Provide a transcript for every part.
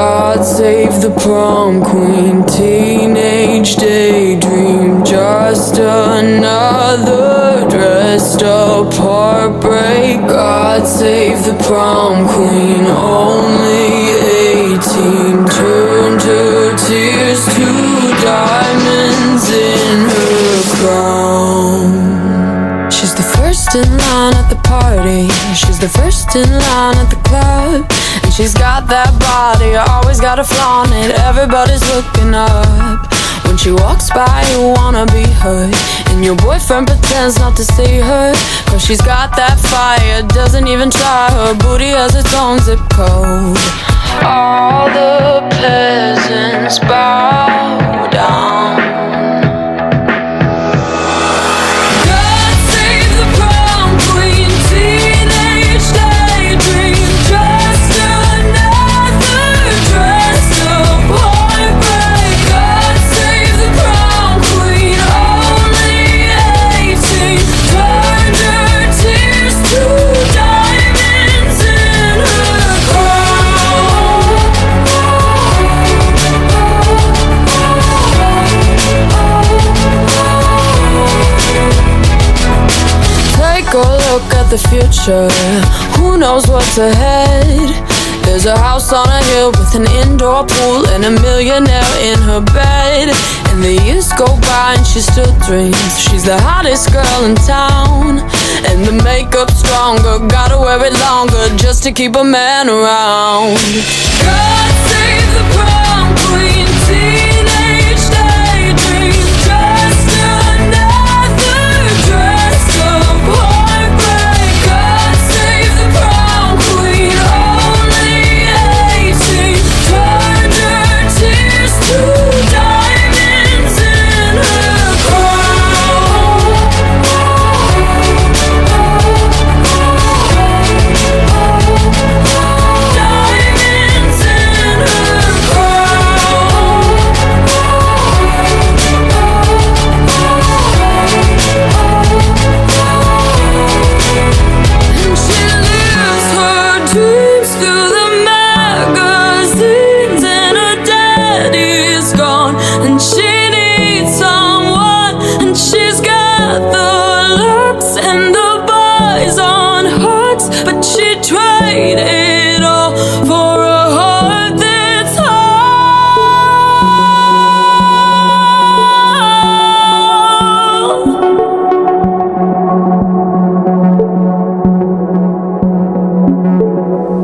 God save the prom queen, teenage daydream, just another dressed up heartbreak. God save the prom queen, only 18, turned her tears to diamonds in her crown. She's the first in line at the party, she's the first in line at the club. She's got that body, always gotta flaunt it, everybody's looking up. When she walks by, you wanna be her. And your boyfriend pretends not to see her. Cause she's got that fire, doesn't even try. Her booty has its own zip code. All the peasants bow the future. Who knows what's ahead? There's a house on a hill with an indoor pool and a millionaire in her bed. And the years go by and she still dreams. She's the hottest girl in town. And the makeup's stronger, gotta wear it longer just to keep a man around. God save the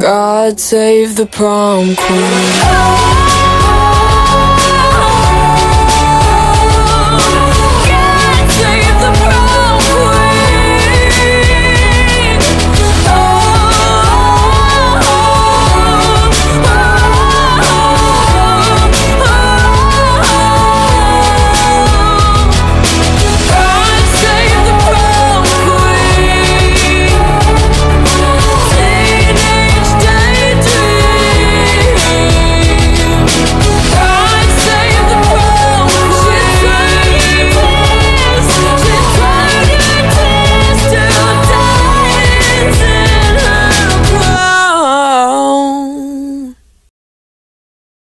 God save the prom queen.